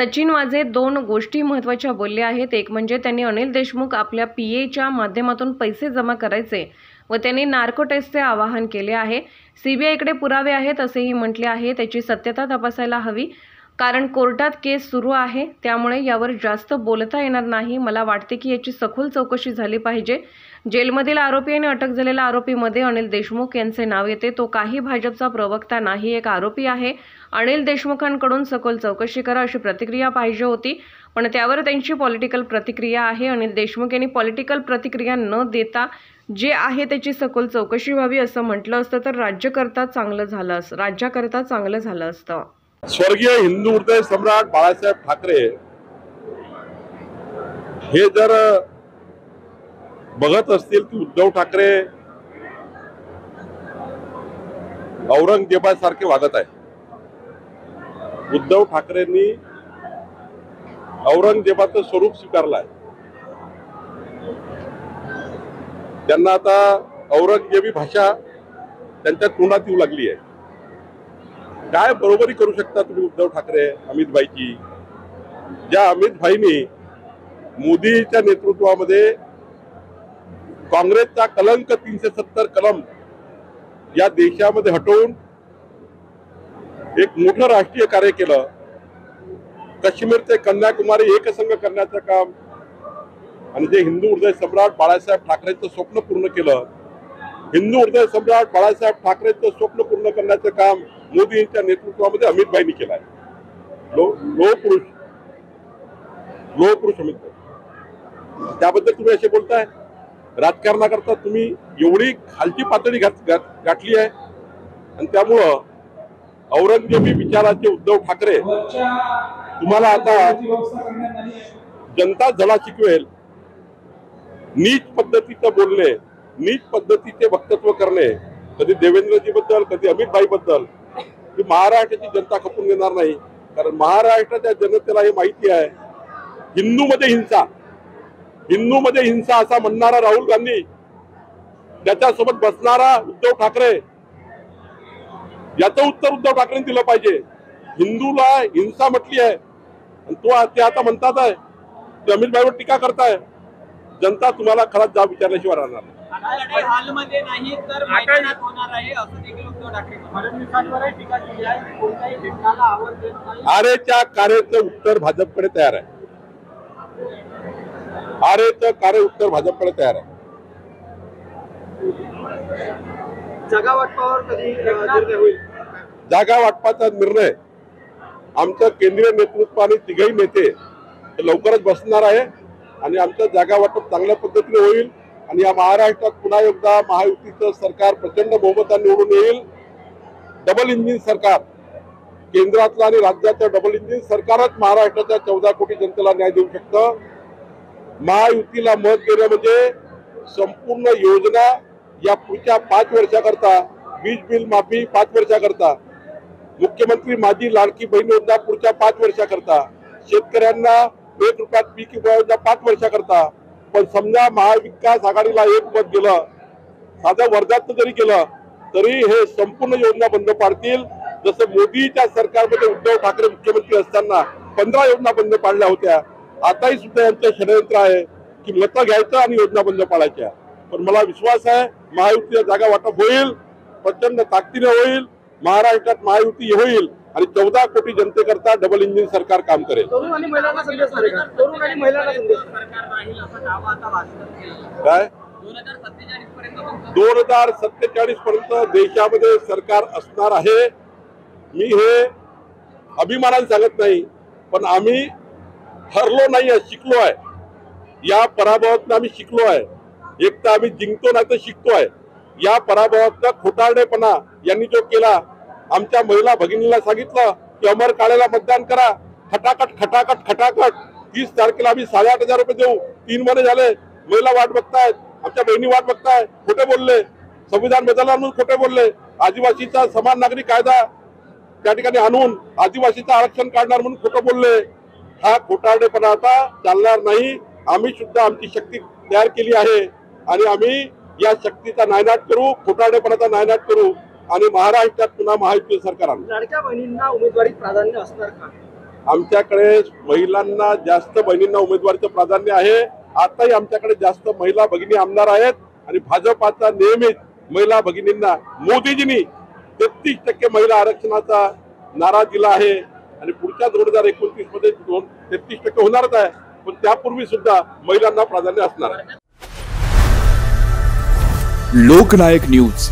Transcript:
सचिन वाझे दोन गोष्टी महत्त्वाच्या बोलल्या आहेत. एक म्हणजे त्यांनी अनिल देशमुख आपल्या पी एच्या माध्यमातून पैसे जमा करायचे व त्यांनी नार्को टेस्टचे आवाहन केले आहे. सीबीआयकडे पुरावे आहेत असेही म्हटले आहे. त्याची सत्यता तपासायला हवी. कारण कोर्टात केस सुरू आहे त्यामुळे यावर जास्त बोलता येणार नाही. मला वाटते की याची सखोल चौकशी झाली पाहिजे. जेलमधील आरोपी आणि अटक झालेल्या आरोपीमध्ये अनिल देशमुख यांचे नाव येते. तो काही भाजपचा प्रवक्ता नाही एक आरोपी आहे. अनिल देशमुखांकडून सखोल चौकशी करा अशी प्रतिक्रिया पाहिजे होती पण त्यावर त्यांची पॉलिटिकल प्रतिक्रिया आहे. अनिल देशमुख यांनी पॉलिटिकल प्रतिक्रिया न देता जे आहे त्याची सखोल चौकशी व्हावी असं म्हटलं असतं तर राज्यकर्ता चांगलं झालं असं राज्याकरता चांगलं झालं असतं. स्वर्गीय हिंदू हृदय सम्राट बाळासाहेब ठाकरे हे जर बघत असतील की उद्धव ठाकरे औरंगजेबासारखे वागत आहे. उद्धव ठाकरेंनी औरंगजेबाचं स्वरूप स्वीकारलं आहे त्यांना आता औरंगजेबी भाषा त्यांच्या तोंडात येऊ लागली आहे. काय बरोबरी करू शकता तुम्ही उद्धव ठाकरे अमित भाईची ज्या अमित भाईनी मोदीच्या नेतृत्वामध्ये काँग्रेसचा कलंक तीनशे सत्तर कलम या देशामध्ये हटवून एक मोठं राष्ट्रीय कार्य केलं. काश्मीर ते कन्याकुमारी एकसंघ करण्याचं काम आणि जे हिंदू हृदय सम्राट बाळासाहेब ठाकरेंचं स्वप्न पूर्ण केलं हिंदू हृदय सम्राट बाळासाहेब ठाकरेंचं स्वप्न पूर्ण करण्याचं काम मोदींच्या नेतृत्वामध्ये अमित भाईंनी केलं आहे. लो लोहपुरुष. अमित भाई. त्याबद्दल तुम्ही असे बोलताय? राजकारणाकरता तुम्ही एवढी खालची पातळी गाठली आहे. आणि त्यामुळं औरंगजेबी विचाराचे उद्धव ठाकरे तुम्हाला आता जनता धडा शिकवेल. नीच पद्धतीचं बोलणे नीट पद्धतीचे वक्तत्व करणे कधी देवेंद्रजी बद्दल कधी अमितभाई बद्दल ही महाराष्ट्राची जनता खपून घेणार नाही. कारण महाराष्ट्राच्या जनतेला हे माहिती आहे हिंदू मध्ये हिंसा. हिंदू मध्ये हिंसा असा म्हणणारा राहुल गांधी त्याच्यासोबत बसणारा उद्धव ठाकरे याचं उत्तर उद्धव ठाकरेंनी दिलं पाहिजे. हिंदूला हिंसा म्हटली आहे आणि तो ते आता म्हणतात आहे ते अमित भाईवर टीका करताय. जनता तुम्हाला खराच जाब विचारल्याशिवाय राहणार नाही. लढाई हालमध्ये नाही तर मैदानात होणार आहे असं देखील उद्धव ठाकरे फडणवीसांवरही टीका केली आहे कोणत्याही घटनाला आवाज देत नाही. आरेच्या कार्याचं उत्तर भाजपकडे तयार आहे. आरेचं कार्य उत्तर भाजपकडे तयार आहे. जागा वाटपावर कधी निर्णय होईल? जागा वाटपाचा निर्णय आमचं केंद्रीय नेतृत्व आणि तिघही नेते हे लवकरच बसणार आहे आणि आमचं जागा वाटप चांगल्या पद्धतीने होईल. आणि या महाराष्ट्रात पुन्हा एकदा महायुतीचं सरकार प्रचंड बहुमताने निवडून येईल. डबल इंजिन सरकार. केंद्रातलं आणि राज्याचं डबल इंजिन सरकारच महाराष्ट्राच्या चौदा कोटी जनतेला न्याय देऊ शकतं. महायुतीला मत देणं म्हणजे संपूर्ण योजना या पुढच्या पाच वर्षाकरता वीज बिल माफी पाच वर्षाकरता मुख्यमंत्री माझी लाडकी बहीण योजना पुढच्या पाच वर्षाकरता शेतकऱ्यांना एक रुपयात पीक योजना पाच वर्षाकरता पण समजा महाविकास आघाडीला एक मत गेलं साधं वर्धात जरी केलं तरी हे संपूर्ण योजना बंद पाडतील. जसं मोदीच्या सरकारमध्ये उद्धव ठाकरे मुख्यमंत्री असताना पंधरा योजना बंद पाडल्या होत्या. आताही सुद्धा यांचं षडयंत्र आहे की मतं घ्यायचं आणि योजना बंद पाडायच्या. पण मला विश्वास आहे महायुतीच्या जागा वाटप होईल प्रचंड ताकदीने होईल महाराष्ट्रात महायुती होईल. आणि चौदा कोटी जनतेकरता डबल इंजिन सरकार काम करेल. काय? दोन हजार सत्तेचाळीस पर्यंत देशामध्ये सरकार असणार आहे. मी हे अभिमानाने सांगत नाही पण आम्ही हरलो नाही आहे शिकलो आहे. या पराभवातनं आम्ही शिकलो आहे. एक तर आम्ही जिंकतो नाही तर शिकतो आहे. या पराभवातनं खोटारडेपणा यांनी जो केला आमच्या महिला भगिनीला सांगितलं की अमर काळेला मतदान करा. खटाखट खटाखट खटाखट. तीस तारखेला आम्ही साडेआठ हजार रुपये देऊ. तीन महिने झाले. महिला वाट बघतायत. आमच्या बहिणी वाट बघताय खोटे बोलले. संविधान बदलणार म्हणून खोटे बोलले. आदिवासीचा समान नागरिक कायदा त्या ठिकाणी आणून आदिवासीचं आरक्षण काढणार म्हणून खोटं बोलले. हा खोटारडेपणा आता चालणार नाही. आम्ही सुद्धा आमची शक्ती तयार केली आहे. आणि आम्ही या शक्तीचा नायनाट करू खोटारडेपणाचा नायनाट करू. आणि महाराष्ट्रात पुन्हा महायुती सरकार आणू लाडक्या बहिणींना उमेदवारी प्राधान्य असणार का? आमच्याकडे महिलांना जास्त बहिणींना उमेदवारीचं प्राधान्य आहे. आताही आमच्याकडे जास्त महिला भगिनी आमदार आहेत आणि भाजपाचा नेहमीच महिला भगिनींना मोदीजींनी तेहतीस टक्के महिला आरक्षणाचा नारा दिला आहे. आणि पुढच्या दोन हजार एकोणतीसमध्ये दोन तेहतीस टक्के होणारच आहे. पण त्यापूर्वी सुद्धा महिलांना प्राधान्य असणार आहे. लोकनायक न्यूज.